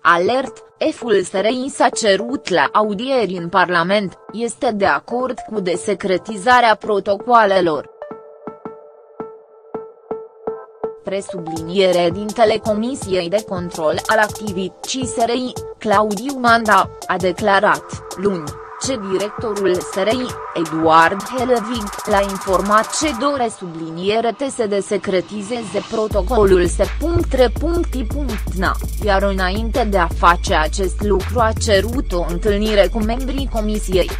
Alert, F-ul SRI s-a cerut la audieri în Parlament, este de acord cu desecretizarea protocoalelor. Presubliniere din Telecomisiei de Control al Activității SRI, Claudiu Manda, a declarat, luni, ce directorul SRI, Eduard Helvig, l-a informat ce dore subliniere te se desecretizeze protocolul se.re.i.na, iar înainte de a face acest lucru a cerut o întâlnire cu membrii comisiei.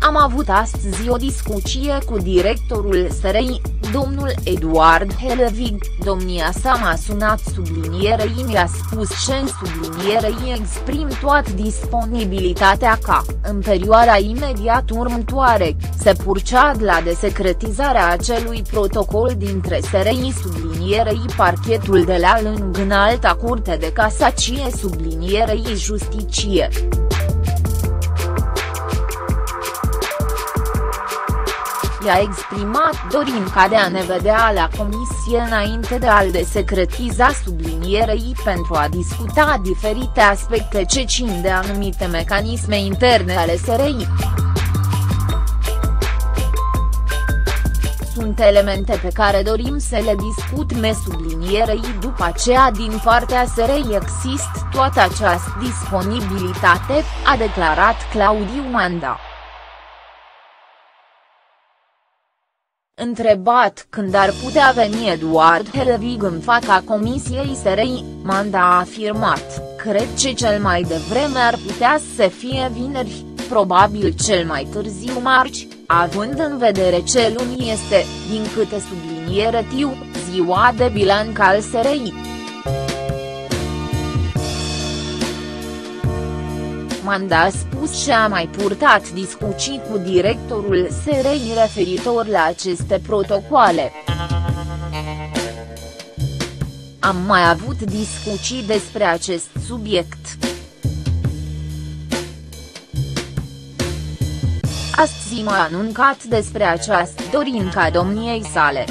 Am avut astăzi o discuție cu directorul SRI, domnul Eduard Helvig, domnia sa m-a sunat sublinierei mi-a spus ce în sublinierei exprim toată disponibilitatea ca, în perioada imediat următoare, se purcead la desecretizarea acelui protocol dintre SRI sublinierei parchetul de la lângă în alta curte de casacie sublinierei justicie. I-a exprimat dorința de a ne vedea la comisie înainte de a-l desecretiza sublinierei pentru a discuta diferite aspecte ce țin de anumite mecanisme interne ale SRI. Sunt elemente pe care dorim să le discutăm sublinierei după aceea din partea SRI există toată această disponibilitate, a declarat Claudiu Manda. Întrebat când ar putea veni Eduard Helvig în fața Comisiei SRI, Manda a afirmat, cred că cel mai devreme ar putea să fie vineri, probabil cel mai târziu marci, având în vedere ce luni este, din câte subliniere tiu, ziua de bilanț al SRI. Manda a spus și a mai purtat discuții cu directorul SRI referitor la aceste protocoale. Am mai avut discuții despre acest subiect. Astăzi m-a anuncat despre această dorință a domniei sale.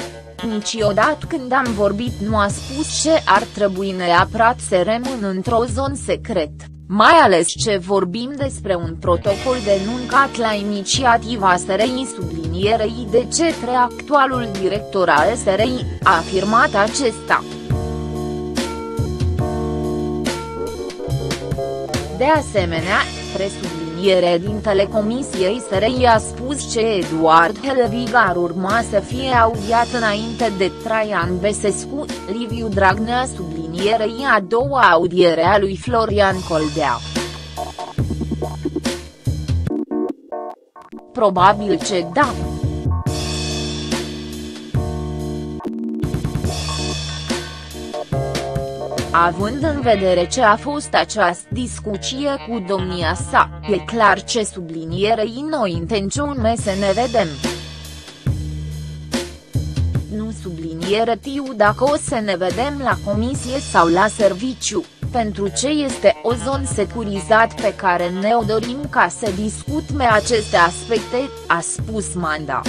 Niciodată când am vorbit nu a spus ce ar trebui neapărat să rămân într-o zonă secretă mai ales ce vorbim despre un protocol denuncat la inițiativa SRI sublinierei de cetre actualul director al SRI, a afirmat acesta. De asemenea, presubliniere din telecomisiei SRI a spus ce Eduard Helvig ar urma să fie audiat înainte de Traian Besescu, Liviu Dragnea subliniere sublinierei a doua audiere a lui Florian Coldea. Probabil ce da. Având în vedere ce a fost această discuție cu domnia sa, e clar ce sublinierei noi intenționăm să ne vedem subliniere tiu dacă o să ne vedem la comisie sau la serviciu, pentru ce este o zonă securizat pe care ne-o dorim ca să discutăm aceste aspecte, a spus Manda.